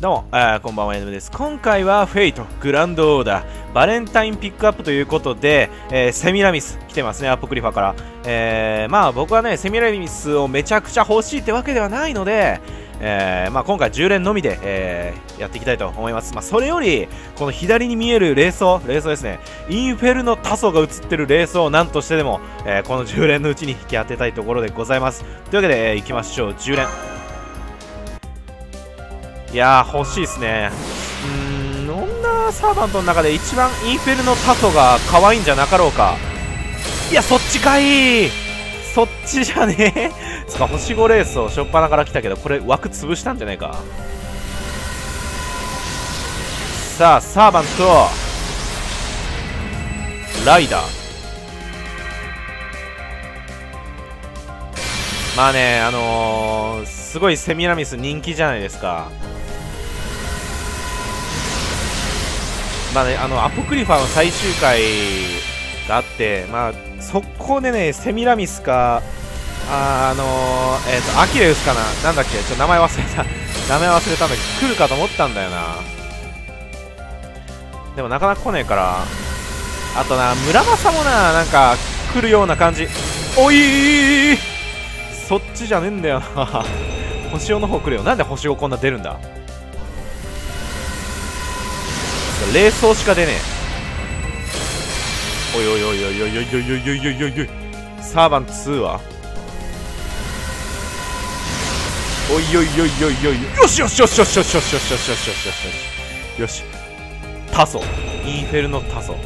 どうも、え、こんばんは、NM です。今回はフェイト、グランドオーダー、バレンタインピックアップということで、えー、セミラミス来てますね、アポクリファから。えー、まあ僕はね、セミラミスをめちゃくちゃ欲しいってわけではないので、えー、まあ、今回10連のみで、えー、やっていきたいと思います。まあ、それより、この左に見える霊装、霊装ですね、インフェルノタソが映ってる霊装を何としてでも、えー、この10連のうちに引き当てたいところでございます。というわけで、えー、行きましょう、10連。いやー欲しいですね。うーん女サーバントの中で一番インフェルノタソが可愛いんじゃなかろうか。いやそっちかい。そっちじゃねえ。つか星5レースを初っ端から来たけどこれ枠潰したんじゃないか。さあサーバント。ライダー。まあねあのー、すごいセミラミス人気じゃないですか。まあね、あのアポクリファの最終回があって、まあ、そこでね、セミラミスか、あ、あのー、えっ、ー、と、アキレウスかな、なんだっけ、ちょっと名前忘れた、名前忘れたんだけど、来るかと思ったんだよな。でもなかなか来ねえから、あとな、村正もな、なんか、来るような感じ。おいそっちじゃねえんだよな。星尾の方来るよ。なんで星尾こんな出るんだ？冷装しか出ねえ。おいおいおいおいおいおいおいおいおいおいおい。おいサーバン2は？おいおいおいおいおい。よしよしよしよしよしよしよしよしよしよし。よし。よしタソ。インフェルノタソ。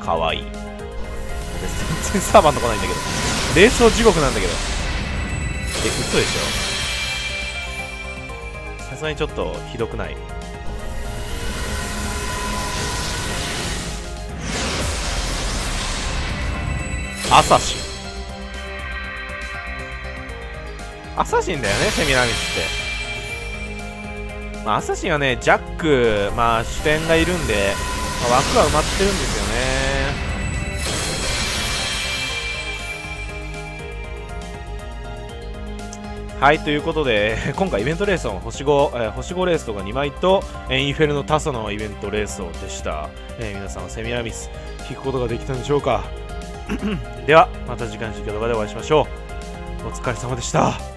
かわいい。全然サーバンとこないんだけど。冷装地獄なんだけど。え嘘でしょ？さすがにちょっとひどくない？アサシ。ンアサシンだよねセミラミスって。まあアサシンはねジャックまあ主典がいるんで、まあ、枠は埋まってるんですよね。はい、ということで、今回イベントレースの星5、えー、星5レースとか2枚と、えー、インフェルノタソのイベントレースでした。えー、皆さんは、セミラミス、引くことができたんでしょうか？ではまた次回の授業動画でお会いしましょう。お疲れ様でした。